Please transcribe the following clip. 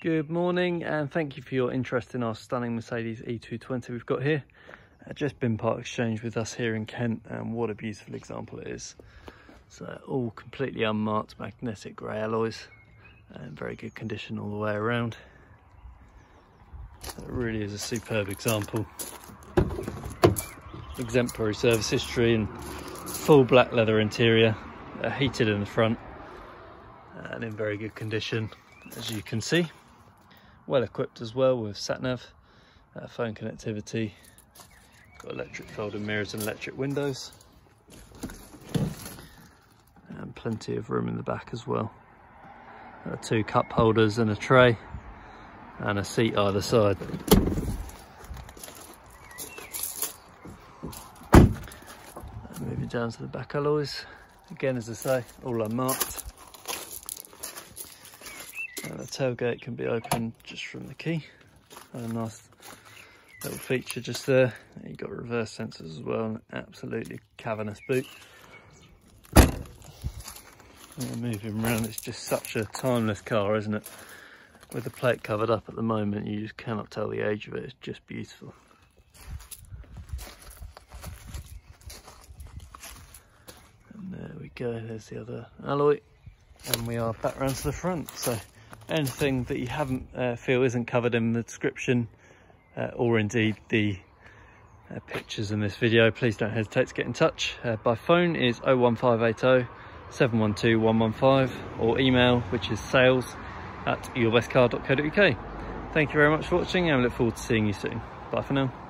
Good morning and thank you for your interest in our stunning Mercedes E220 we've got here. Uh, just been part exchange with us here in Kent and what a beautiful example it is. So all completely unmarked magnetic grey alloys and very good condition all the way around. So it really is a superb example. Exemplary service history and full black leather interior, uh, heated in the front and in very good condition as you can see well equipped as well with sat nav, uh, phone connectivity, got electric folding mirrors and electric windows, and plenty of room in the back as well. Uh, two cup holders and a tray, and a seat either side. moving down to the back alloys, again as I say, all unmarked. Uh, the tailgate can be opened just from the key. a nice little feature just there. You've got reverse sensors as well, an absolutely cavernous boot. moving around, it's just such a timeless car, isn't it? With the plate covered up at the moment, you just cannot tell the age of it. It's just beautiful. And there we go, there's the other alloy. And we are back round to the front. So anything that you haven't uh, feel isn't covered in the description uh, or indeed the uh, pictures in this video please don't hesitate to get in touch. Uh, by phone is 01580 712 115 or email which is sales at yourbestcar.co.uk thank you very much for watching and I look forward to seeing you soon. Bye for now